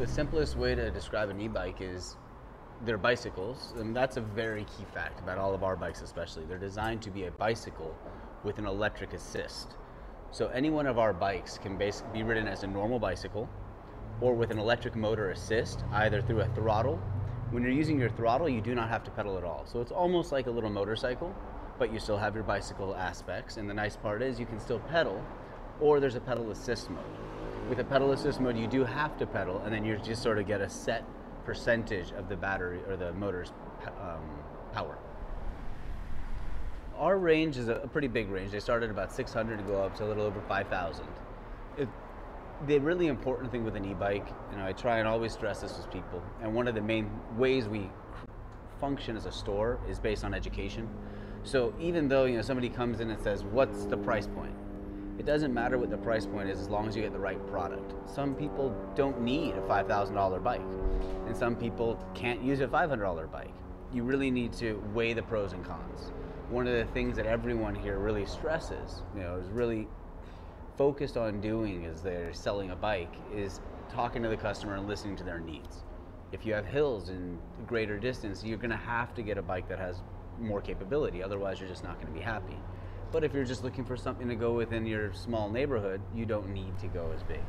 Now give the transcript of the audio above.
The simplest way to describe an e-bike is they're bicycles, and that's a very key fact about all of our bikes, especially. They're designed to be a bicycle with an electric assist. So any one of our bikes can basically be ridden as a normal bicycle or with an electric motor assist, either through a throttle. When you're using your throttle, you do not have to pedal at all. So it's almost like a little motorcycle, but you still have your bicycle aspects. And the nice part is you can still pedal, or there's a pedal assist mode. With a pedal assist mode, you do have to pedal, and then you just sort of get a set percentage of the battery or the motor's um, power. Our range is a pretty big range. They start at about 600 to go up to a little over 5,000. The really important thing with an e-bike, you know, I try and always stress this with people, and one of the main ways we function as a store is based on education. So even though you know somebody comes in and says, "What's the price point?" It doesn't matter what the price point is as long as you get the right product. Some people don't need a $5,000 bike, and some people can't use a $500 bike. You really need to weigh the pros and cons one of the things that everyone here really stresses, you know, is really focused on doing as they're selling a bike is talking to the customer and listening to their needs. If you have hills and greater distance, you're going to have to get a bike that has more capability. Otherwise, you're just not going to be happy. But if you're just looking for something to go within your small neighborhood, you don't need to go as big.